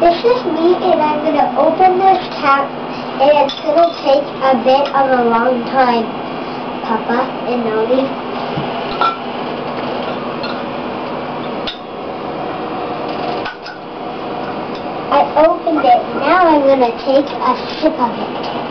This is me and I'm going to open this cap and it's going to take a bit of a long time. Papa and Nonie. I opened it. Now I'm going to take a sip of it.